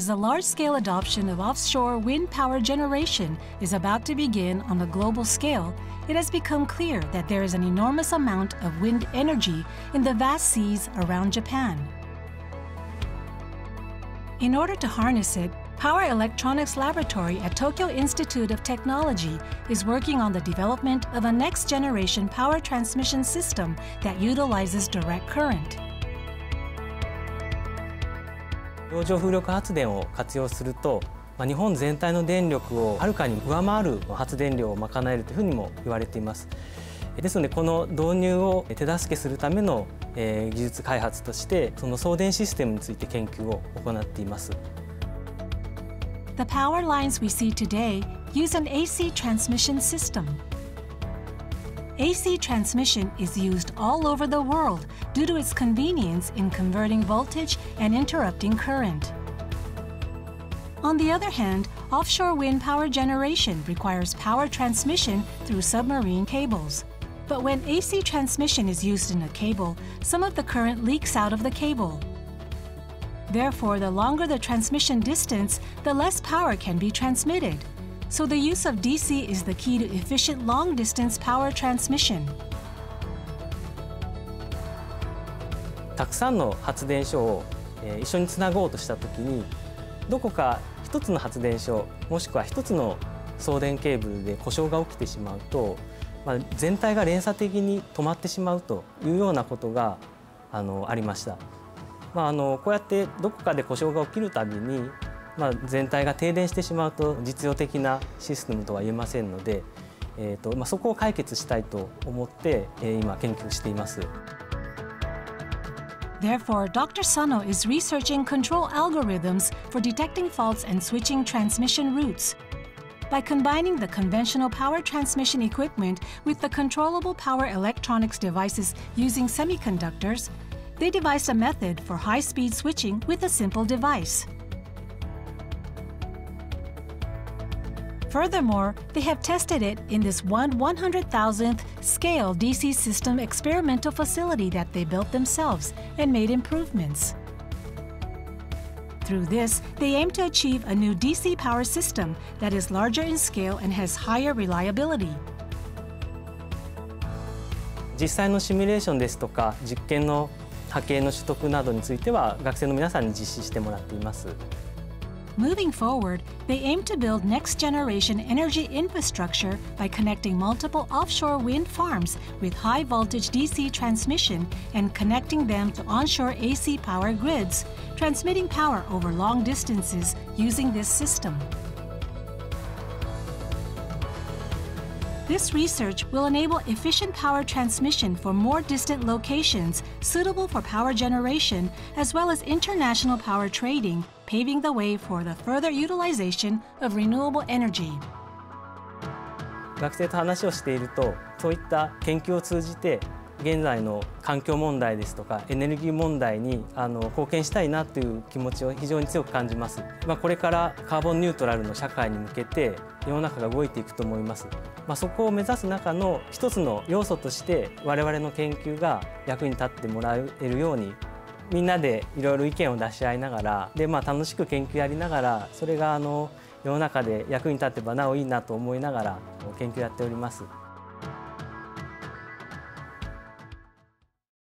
as the large-scale adoption of offshore wind power generation is about to begin on a global scale, it has become clear that there is an enormous amount of wind energy in the vast seas around Japan. In order to harness it, Power Electronics Laboratory at Tokyo Institute of Technology is working on the development of a next-generation power transmission system that utilizes direct current. 洋上風力発電を活用すると、日本全体の電力をはるかに上回る発電量を賄えるというふうにも言われています。ですのでこの導入を手助けするための技術開発としてその送電システムについて研究を行っています。The power lines we see today use an AC transmission system. AC transmission is used all over the world due to its convenience in converting voltage and interrupting current. On the other hand, offshore wind power generation requires power transmission through submarine cables. But when AC transmission is used in a cable, some of the current leaks out of the cable. Therefore, the longer the transmission distance, the less power can be transmitted. So the use of DC is the key to efficient long-distance power transmission. たくさんの発電所を一緒につなごうとした時にどこか一つの発電所もしくは一つの送電ケーブルで故障が起きてしまうと、まあ、全体が連鎖的に止まってしまうというようなことがあのありました。まあ、あのこうやってどこかで故障が起きるたびに、まあ、全体が停電してしまうと実用的なシステムとは言えませんので、えーとまあ、そこを解決したいと思って、えー、今研究しています。Therefore, Dr. Sano is researching control algorithms for detecting faults and switching transmission routes. By combining the conventional power transmission equipment with the controllable power electronics devices using semiconductors, they devised a method for high-speed switching with a simple device. Furthermore, they have tested it in this 1 100,000th scale DC system experimental facility that they built themselves and made improvements. Through this, they aim to achieve a new DC power system that is larger in scale and has higher reliability. 実際のシミュレーションですとか実験の波形の取得などについては学生の皆さんに実施してもらっています。 Moving forward, they aim to build next generation energy infrastructure by connecting multiple offshore wind farms with high voltage DC transmission and connecting them to onshore AC power grids, transmitting power over long distances using this system. This research will enable efficient power transmission for more distant locations suitable for power generation as well as international power trading, paving the way for the further utilization of renewable energy. 学生と話をしているとそういった研究を通じて 現在の環境問題ですとかエネルギー問題にあの貢献したいなという気持ちを非常に強く感じます、まあ、これからカーボンニュートラルの社会に向けて世の中が動いていくと思います、まあ、そこを目指す中の一つの要素として我々の研究が役に立ってもらえるようにみんなでいろいろ意見を出し合いながらで、まあ、楽しく研究やりながらそれがあの世の中で役に立てばなおいいなと思いながら研究やっております。